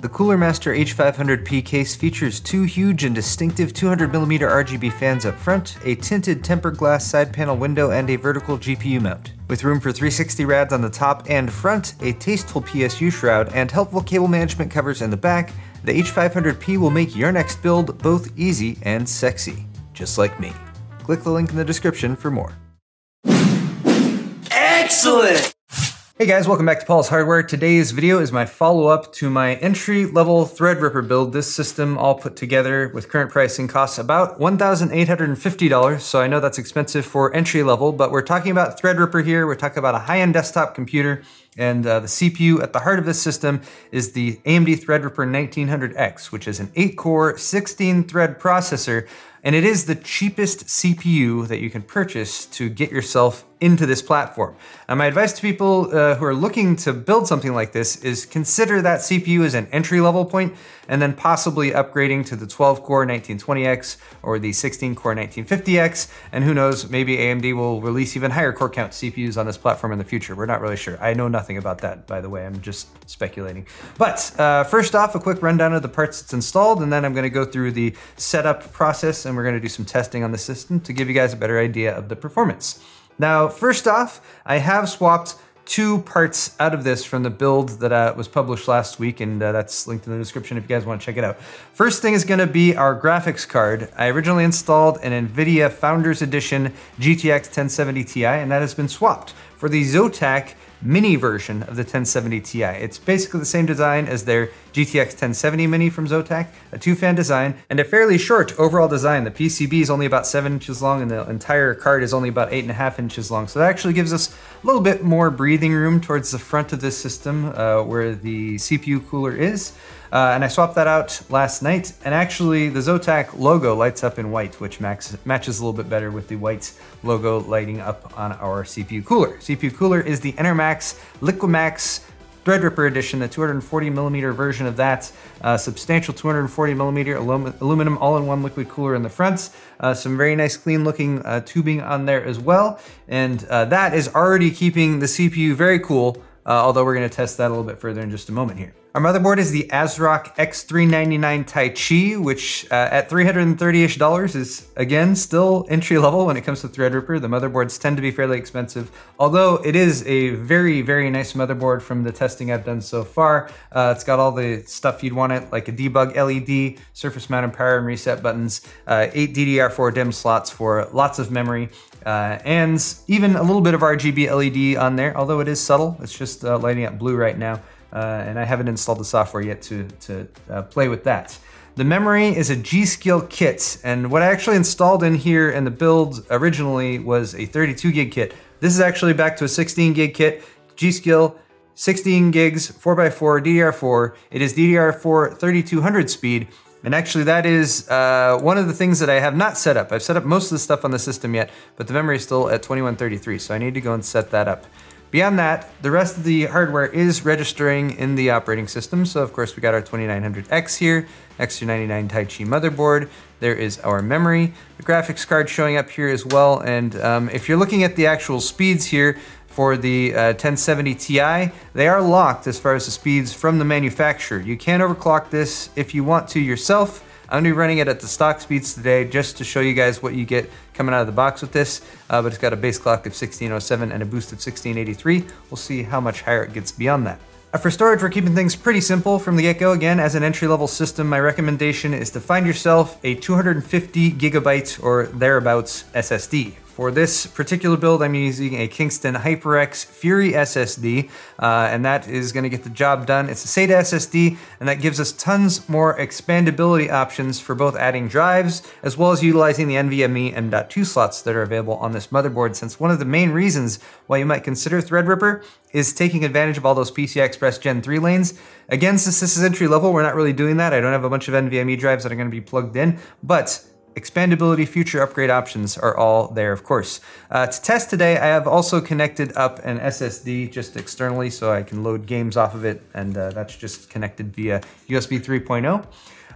The Cooler Master H500P case features two huge and distinctive 200mm RGB fans up front, a tinted tempered glass side panel window, and a vertical GPU mount. With room for 360 rads on the top and front, a tasteful PSU shroud, and helpful cable management covers in the back, the H500P will make your next build both easy and sexy, just like me. Click the link in the description for more. Excellent! Hey guys, welcome back to Paul's Hardware. Today's video is my follow-up to my entry-level Threadripper build. This system all put together with current pricing costs about $1,850, so I know that's expensive for entry-level, but we're talking about Threadripper here. We're talking about a high-end desktop computer, and uh, the CPU at the heart of this system is the AMD Threadripper 1900X, which is an 8-core, 16-thread processor and it is the cheapest CPU that you can purchase to get yourself into this platform. And my advice to people uh, who are looking to build something like this is consider that CPU as an entry level point and then possibly upgrading to the 12 core 1920X or the 16 core 1950X. And who knows, maybe AMD will release even higher core count CPUs on this platform in the future. We're not really sure. I know nothing about that, by the way. I'm just speculating. But uh, first off, a quick rundown of the parts that's installed, and then I'm gonna go through the setup process and we're gonna do some testing on the system to give you guys a better idea of the performance. Now, first off, I have swapped two parts out of this from the build that uh, was published last week, and uh, that's linked in the description if you guys want to check it out. First thing is going to be our graphics card. I originally installed an NVIDIA Founders Edition GTX 1070 Ti, and that has been swapped for the Zotac mini version of the 1070 Ti. It's basically the same design as their GTX 1070 Mini from Zotac, a two-fan design, and a fairly short overall design. The PCB is only about 7 inches long and the entire card is only about 8.5 inches long. So that actually gives us a little bit more breathing room towards the front of this system uh, where the CPU cooler is. Uh, and I swapped that out last night, and actually the Zotac logo lights up in white, which max, matches a little bit better with the white logo lighting up on our CPU cooler. CPU cooler is the Enermax Liquimax Threadripper edition, the 240 millimeter version of that. Uh, substantial 240 millimeter alum aluminum all-in-one liquid cooler in the front. Uh, some very nice clean looking uh, tubing on there as well. And uh, that is already keeping the CPU very cool, uh, although we're gonna test that a little bit further in just a moment here. Our motherboard is the ASRock X399 Taichi, which uh, at 330-ish dollars is, again, still entry level when it comes to Threadripper. The motherboards tend to be fairly expensive, although it is a very, very nice motherboard from the testing I've done so far. Uh, it's got all the stuff you'd want it, like a debug LED, surface mounted power and reset buttons, uh, eight DDR4 DIMM slots for lots of memory, uh, and even a little bit of RGB LED on there, although it is subtle. It's just uh, lighting up blue right now and I haven't installed the software yet to, to uh, play with that. The memory is a G.Skill kit, and what I actually installed in here in the build originally was a 32 gig kit. This is actually back to a 16 gig kit, G.Skill, 16 gigs, 4x4, DDR4. It is DDR4 3200 speed, and actually that is uh, one of the things that I have not set up. I've set up most of the stuff on the system yet, but the memory is still at 2133, so I need to go and set that up. Beyond that, the rest of the hardware is registering in the operating system. So of course we got our 2900X here, X299 Taichi motherboard. There is our memory, the graphics card showing up here as well. And um, if you're looking at the actual speeds here for the uh, 1070 Ti, they are locked as far as the speeds from the manufacturer. You can overclock this if you want to yourself. I'm gonna be running it at the stock speeds today just to show you guys what you get coming out of the box with this, uh, but it's got a base clock of 1607 and a boost of 1683. We'll see how much higher it gets beyond that. Uh, for storage, we're keeping things pretty simple from the get-go. Again, as an entry-level system, my recommendation is to find yourself a 250 gigabyte or thereabouts SSD. For this particular build, I'm using a Kingston HyperX Fury SSD, uh, and that is gonna get the job done. It's a SATA SSD, and that gives us tons more expandability options for both adding drives, as well as utilizing the NVMe M.2 slots that are available on this motherboard, since one of the main reasons why you might consider Threadripper is taking advantage of all those PCI Express Gen 3 lanes. Again, since this is entry level, we're not really doing that. I don't have a bunch of NVMe drives that are gonna be plugged in, but expandability, future upgrade options are all there, of course. Uh, to test today, I have also connected up an SSD just externally so I can load games off of it, and uh, that's just connected via USB 3.0.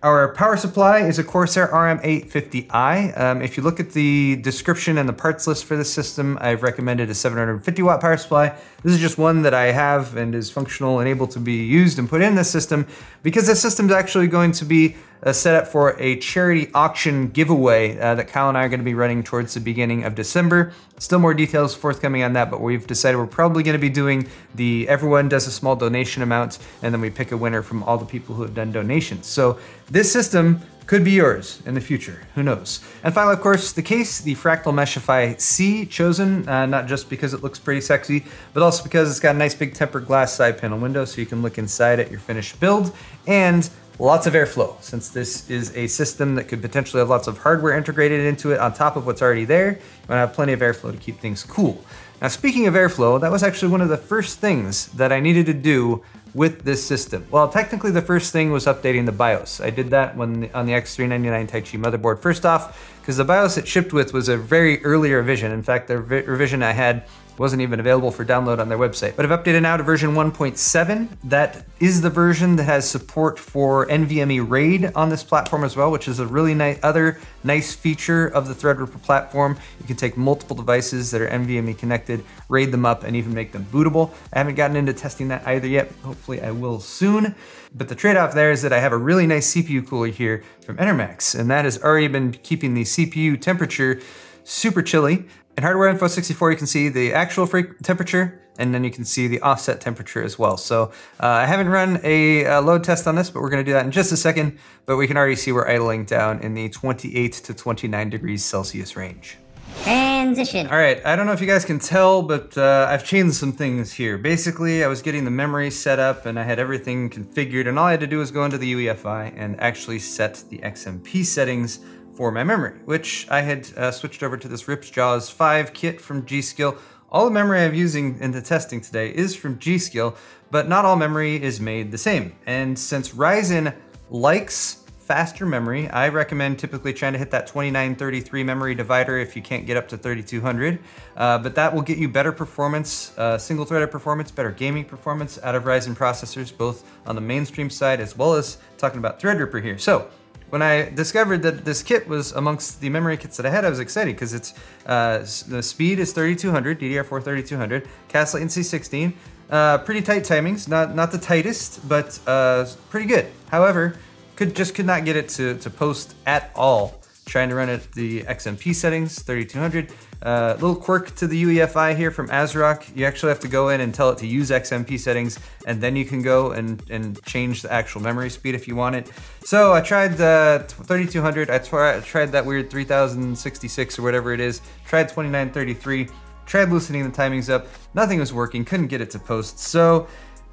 Our power supply is a Corsair RM850i. Um, if you look at the description and the parts list for this system, I've recommended a 750 watt power supply. This is just one that I have and is functional and able to be used and put in this system because this system is actually going to be uh, set up for a charity auction giveaway uh, that Kyle and I are going to be running towards the beginning of December. Still more details forthcoming on that, but we've decided we're probably going to be doing the everyone does a small donation amount and then we pick a winner from all the people who have done donations. So this system could be yours in the future. Who knows? And finally, of course, the case, the Fractal Meshify C chosen, uh, not just because it looks pretty sexy, but also because it's got a nice big tempered glass side panel window so you can look inside at your finished build. And lots of airflow since this is a system that could potentially have lots of hardware integrated into it on top of what's already there. You want to have plenty of airflow to keep things cool. Now, speaking of airflow, that was actually one of the first things that I needed to do with this system. Well, technically the first thing was updating the BIOS. I did that when on the X399 Taichi motherboard. First off, because the BIOS it shipped with was a very early revision. In fact, the revision I had wasn't even available for download on their website. But I've updated now to version 1.7. That is the version that has support for NVMe RAID on this platform as well, which is a really nice other nice feature of the Threadripper platform. You can take multiple devices that are NVMe connected, RAID them up, and even make them bootable. I haven't gotten into testing that either yet. Hopefully I will soon. But the trade-off there is that I have a really nice CPU cooler here from Enermax, and that has already been keeping the CPU temperature super chilly. In Hardware Info 64, you can see the actual freak temperature, and then you can see the offset temperature as well. So uh, I haven't run a, a, load test on this, but we're gonna do that in just a second. But we can already see we're idling down in the 28 to 29 degrees Celsius range. Transition. All right, I don't know if you guys can tell, but uh, I've changed some things here. Basically, I was getting the memory set up and I had everything configured, and all I had to do was go into the UEFI and actually set the XMP settings for my memory, which I had uh, switched over to this Ripjaws 5 kit from G.Skill. All the memory I'm using in the testing today is from G.Skill, but not all memory is made the same. And since Ryzen likes faster memory, I recommend typically trying to hit that 2933 memory divider if you can't get up to 3200. Uh, but that will get you better performance, uh, single threaded performance, better gaming performance out of Ryzen processors, both on the mainstream side as well as talking about Threadripper here. So when I discovered that this kit was amongst the memory kits that I had, I was excited because it's uh, the speed is 3200, DDR4 3200, CAS latency 16, uh, pretty tight timings, not not the tightest, but uh, pretty good. However, could just could not get it to, to post at all. Trying to run it the XMP settings, 3200. Uh, little quirk to the UEFI here from ASRock. You actually have to go in and tell it to use XMP settings, and then you can go and, and change the actual memory speed if you want it. So I tried the 3200, I, I tried that weird 3066 or whatever it is, tried 2933, tried loosening the timings up, nothing was working, couldn't get it to post. So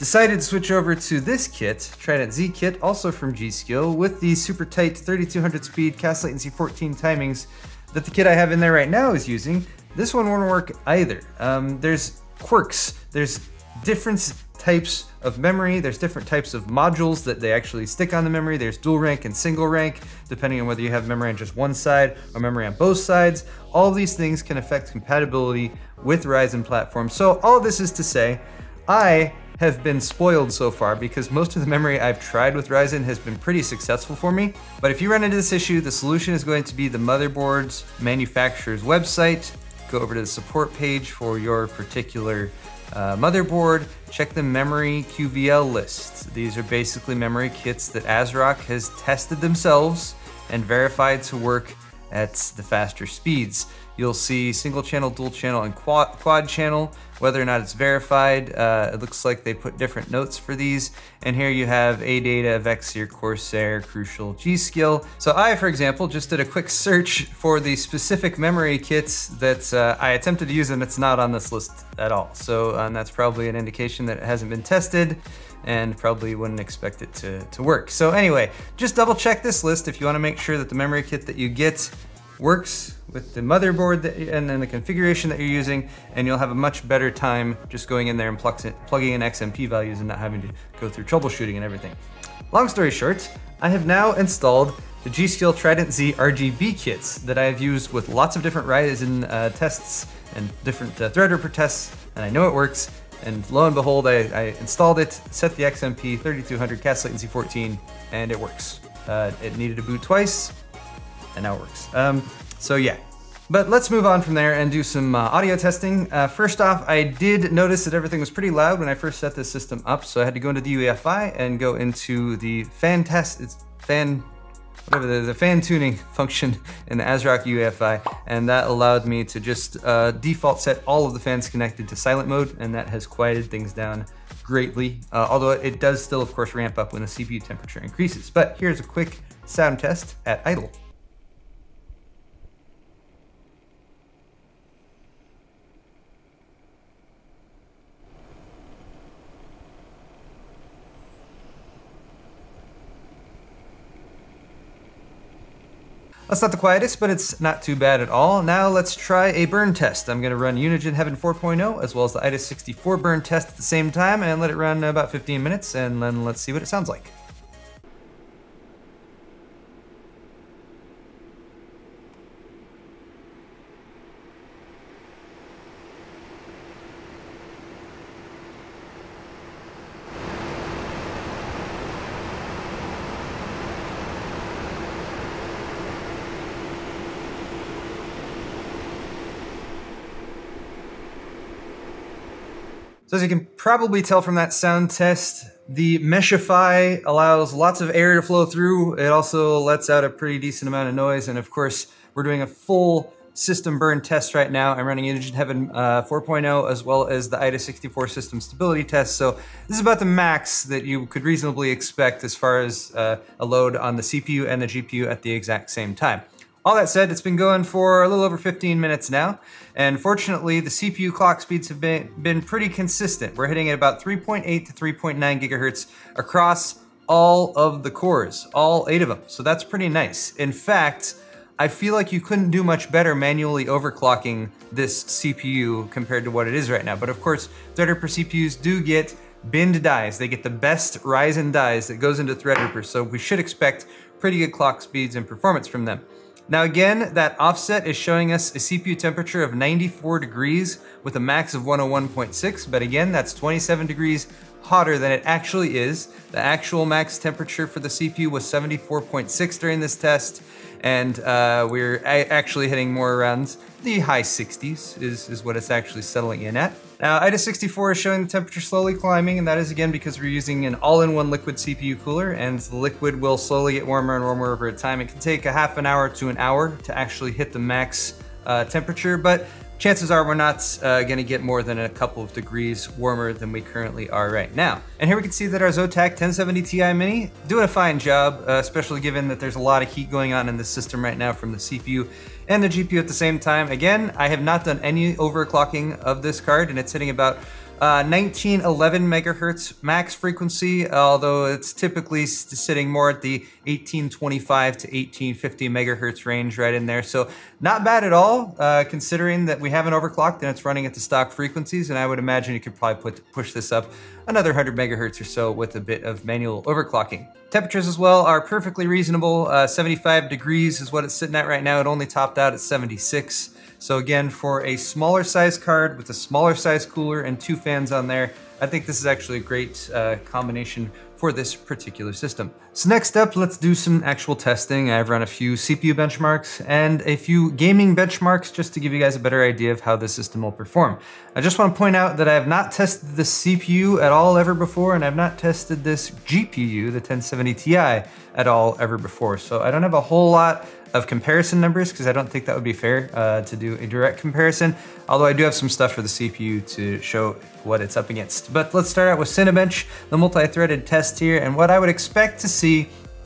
Decided to switch over to this kit, Trident Z kit, also from G.Skill, with the super tight 3200 speed, CAS latency 14 timings that the kit I have in there right now is using, this one won't work either. Um, there's quirks, there's different types of memory, there's different types of modules that they actually stick on the memory, there's dual rank and single rank, depending on whether you have memory on just one side or memory on both sides. All these things can affect compatibility with Ryzen platforms. So all this is to say, I have been spoiled so far because most of the memory I've tried with Ryzen has been pretty successful for me. But if you run into this issue, the solution is going to be the motherboard's manufacturer's website. Go over to the support page for your particular uh, motherboard, check the memory QVL list. These are basically memory kits that ASRock has tested themselves and verified to work at the faster speeds. You'll see single channel, dual channel, and quad, quad channel. Whether or not it's verified, uh, it looks like they put different notes for these. And here you have ADATA, Vexir, Corsair, Crucial, G.Skill. So I, for example, just did a quick search for the specific memory kits that uh, I attempted to use and it's not on this list at all. So um, that's probably an indication that it hasn't been tested and probably wouldn't expect it to, to work. So anyway, just double check this list if you wanna make sure that the memory kit that you get works with the motherboard and then the configuration that you're using, and you'll have a much better time just going in there and plugging in XMP values and not having to go through troubleshooting and everything. Long story short, I have now installed the G.Skill Trident Z RGB kits that I have used with lots of different Ryzen uh, tests and different uh, Threadripper tests, and I know it works. And lo and behold, I, I installed it, set the XMP 3200 CAS latency 14, and it works. Uh, it needed to boot twice, and now it works. Um, so yeah, but let's move on from there and do some uh, audio testing. Uh, first off, I did notice that everything was pretty loud when I first set this system up, so I had to go into the UEFI and go into the fan test, it's fan, whatever the, the fan tuning function in the ASRock UEFI, and that allowed me to just uh, default set all of the fans connected to silent mode, and that has quieted things down greatly, uh, although it does still, of course, ramp up when the CPU temperature increases. But here's a quick sound test at idle. That's not the quietest, but it's not too bad at all. Now let's try a burn test. I'm gonna run Unigine Heaven 4.0 as well as the AIDA64 burn test at the same time and let it run about 15 minutes and then let's see what it sounds like. So as you can probably tell from that sound test, the Meshify allows lots of air to flow through. It also lets out a pretty decent amount of noise. And of course, we're doing a full system burn test right now. I'm running Unigine Heaven uh, 4.0 as well as the AIDA64 system stability test. So this is about the max that you could reasonably expect as far as uh, a load on the CPU and the GPU at the exact same time. All that said, it's been going for a little over 15 minutes now, and fortunately the CPU clock speeds have been, been pretty consistent. We're hitting at about 3.8 to 3.9 gigahertz across all of the cores, all eight of them, so that's pretty nice. In fact, I feel like you couldn't do much better manually overclocking this CPU compared to what it is right now. But of course, Threadripper CPUs do get binned dies. They get the best Ryzen dies that goes into Threadripper, so we should expect pretty good clock speeds and performance from them. Now again, that offset is showing us a CPU temperature of 94 degrees with a max of 101.6, but again, that's 27 degrees hotter than it actually is. The actual max temperature for the CPU was 74.6 during this test, and uh, we're actually hitting more around the high 60s is, is what it's actually settling in at. Now, AIDA64 is showing the temperature slowly climbing, and that is again because we're using an all-in-one liquid CPU cooler, and the liquid will slowly get warmer and warmer over time. It can take a half an hour to an hour to actually hit the max uh, temperature, but chances are we're not uh, gonna get more than a couple of degrees warmer than we currently are right now. And here we can see that our Zotac 1070 Ti Mini doing a fine job, uh, especially given that there's a lot of heat going on in the system right now from the CPU and the GPU at the same time. Again, I have not done any overclocking of this card and it's hitting about uh, 1911 megahertz max frequency, although it's typically sitting more at the 1825 to 1850 megahertz range right in there. So not bad at all, uh, considering that we haven't overclocked and it's running at the stock frequencies. And I would imagine you could probably put, push this up another 100 megahertz or so with a bit of manual overclocking. Temperatures as well are perfectly reasonable. Uh, 75 degrees is what it's sitting at right now. It only topped out at 76. So again, for a smaller size card with a smaller size cooler and two fans on there, I think this is actually a great uh, combination for this particular system. So next up, let's do some actual testing. I've run a few CPU benchmarks and a few gaming benchmarks just to give you guys a better idea of how the system will perform. I just want to point out that I have not tested the CPU at all ever before, and I've not tested this GPU, the 1070 Ti, at all ever before. So I don't have a whole lot of comparison numbers because I don't think that would be fair uh, to do a direct comparison, although I do have some stuff for the CPU to show what it's up against. But let's start out with Cinebench, the multi-threaded test here, and what I would expect to see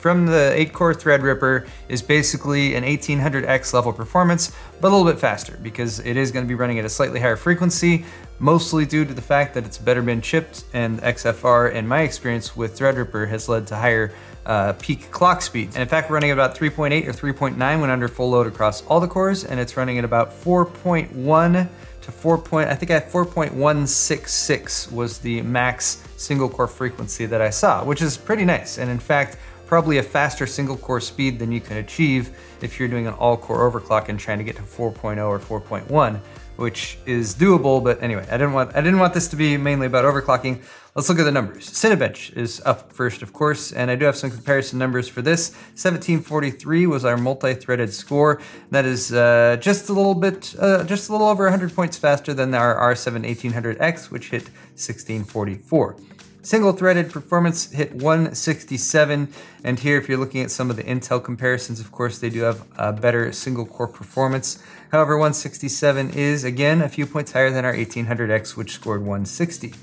from the 8-core Threadripper is basically an 1800X level performance, but a little bit faster because it is going to be running at a slightly higher frequency, mostly due to the fact that it's better been chipped and XFR, in my experience with Threadripper, has led to higher uh, peak clock speeds. And in fact, we're running about 3.8 or 3.9 when under full load across all the cores, and it's running at about 4.1 to 4. Point, I think at 4.166 was the max single core frequency that I saw, which is pretty nice. And in fact, probably a faster single core speed than you can achieve if you're doing an all core overclock and trying to get to 4.0 or 4.1 which is doable, but anyway, I didn't want I didn't want this to be mainly about overclocking. Let's look at the numbers. Cinebench is up first, of course, and I do have some comparison numbers for this. 1743 was our multi-threaded score. That is uh, just a little bit, uh, just a little over 100 points faster than our R7 1800X, which hit 1644. Single threaded performance hit 167. And here, if you're looking at some of the Intel comparisons, of course, they do have a better single core performance. However, 167 is, again, a few points higher than our 1800X, which scored 160.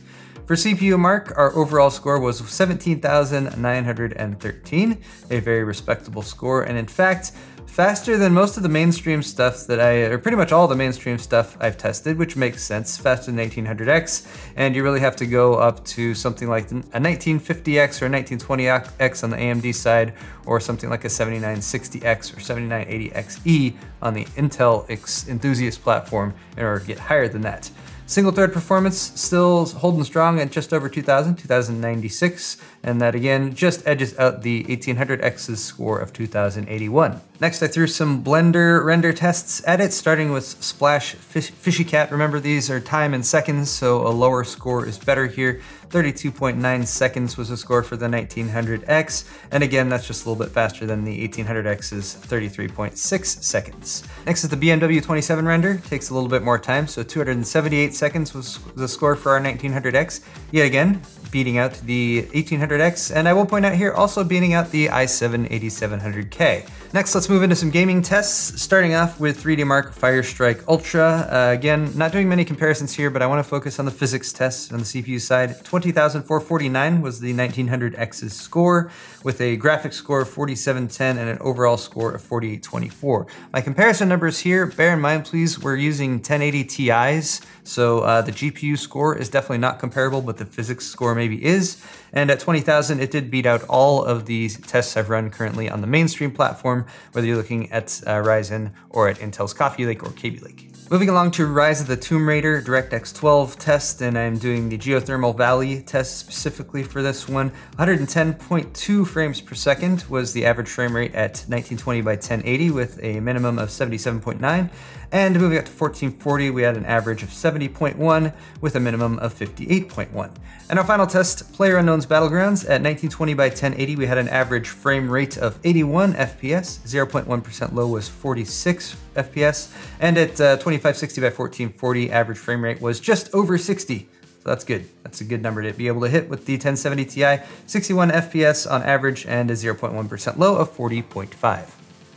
For CPU mark, our overall score was 17,913, a very respectable score. And in fact, faster than most of the mainstream stuff that I, or pretty much all the mainstream stuff I've tested, which makes sense, faster than 1800X, and you really have to go up to something like a 1950X or a 1920X on the AMD side, or something like a 7960X or 7980XE on the Intel enthusiast platform in order to get higher than that. Single thread performance still holding strong at just over 2000, 2096, and that again just edges out the 1800X's score of 2081. Next, I threw some Blender render tests at it, starting with Splash Fish, Fishy Cat. Remember, these are time in seconds, so a lower score is better here. 32.9 seconds was the score for the 1900X, and again, that's just a little bit faster than the 1800X's 33.6 seconds. Next is the BMW 27 render, takes a little bit more time, so 278 seconds was the score for our 1900X. Yet again, beating out the 1800X, and I will point out here also beating out the i7 8700K. Next, let's move into some gaming tests, starting off with 3D Mark Firestrike Ultra. Uh, again, not doing many comparisons here, but I want to focus on the physics tests on the CPU side. 20,449 was the 1900X's score, with a graphics score of 4710 and an overall score of 4824. My comparison numbers here, bear in mind please, we're using 1080 Ti's, so uh, the GPU score is definitely not comparable, but the physics score maybe is. And at 20,000, it did beat out all of the tests I've run currently on the mainstream platform, whether you're looking at uh, Ryzen or at Intel's Coffee Lake or Kaby Lake. Moving along to Rise of the Tomb Raider DirectX 12 test, and I'm doing the Geothermal Valley test specifically for this one. 110.2 frames per second was the average frame rate at 1920 by 1080 with a minimum of 77.9. And moving up to 1440, we had an average of 70.1 with a minimum of 58.1. And our final test, PlayerUnknown's Battlegrounds at 1920 by 1080, we had an average frame rate of 81 FPS, 0.1% low was 46 FPS, and at uh, 2560 by 1440, average frame rate was just over 60. So that's good. That's a good number to be able to hit with the 1070 Ti, 61 FPS on average and a 0.1% low of 40.5.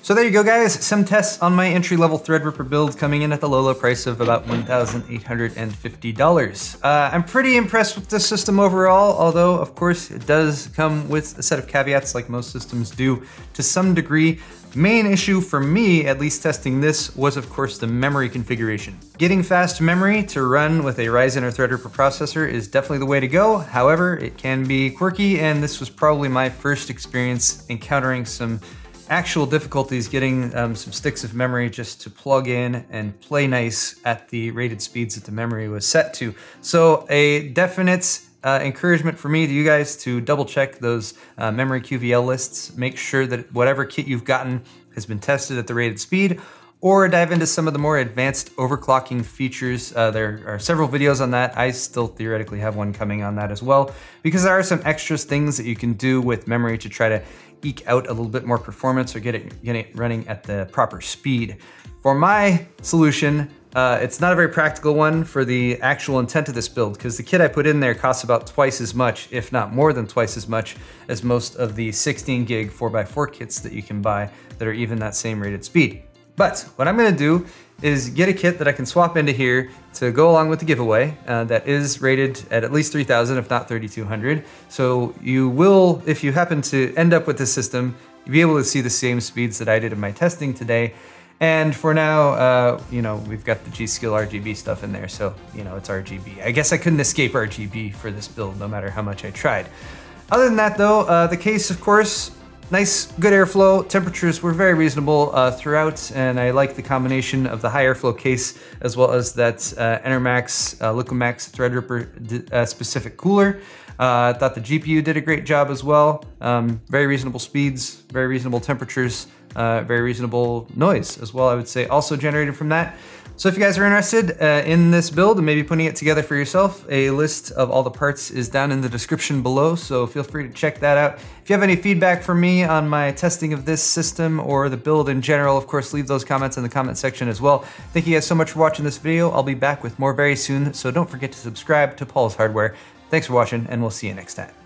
So there you go guys, some tests on my entry-level Threadripper build coming in at the low, low price of about $1,850. Uh, I'm pretty impressed with this system overall, although of course it does come with a set of caveats like most systems do to some degree. Main issue for me, at least testing this, was of course the memory configuration. Getting fast memory to run with a Ryzen or Threadripper processor is definitely the way to go. However, it can be quirky and this was probably my first experience encountering some actual difficulties getting um, some sticks of memory just to plug in and play nice at the rated speeds that the memory was set to. So a definite uh, encouragement for me to you guys to double check those uh, memory QVL lists. Make sure that whatever kit you've gotten has been tested at the rated speed or dive into some of the more advanced overclocking features. Uh, there are several videos on that. I still theoretically have one coming on that as well, because there are some extra things that you can do with memory to try to eke out a little bit more performance or get it, get it running at the proper speed. For my solution, uh, it's not a very practical one for the actual intent of this build because the kit I put in there costs about twice as much, if not more than twice as much, as most of the 16 gig 4x4 kits that you can buy that are even that same rated speed. But what I'm gonna do is get a kit that I can swap into here to go along with the giveaway uh, that is rated at at least 3000 if not 3200 so you will if you happen to end up with this system you'll be able to see the same speeds that I did in my testing today. And for now uh, you know we've got the G.Skill RGB stuff in there so you know it's RGB I guess I couldn't escape RGB for this build no matter how much I tried. Other than that though uh, the case of course Nice, good airflow. Temperatures were very reasonable uh, throughout, and I like the combination of the high airflow case as well as that uh, Enermax uh, Liquimax Threadripper uh, specific cooler. Uh, I thought the GPU did a great job as well. Um, very reasonable speeds, very reasonable temperatures, uh, very reasonable noise as well, I would say, also generated from that. So if you guys are interested uh, in this build and maybe putting it together for yourself, a list of all the parts is down in the description below, so feel free to check that out. If you have any feedback for me on my testing of this system or the build in general, of course, leave those comments in the comment section as well. Thank you guys so much for watching this video. I'll be back with more very soon, so don't forget to subscribe to Paul's Hardware. Thanks for watching, and we'll see you next time.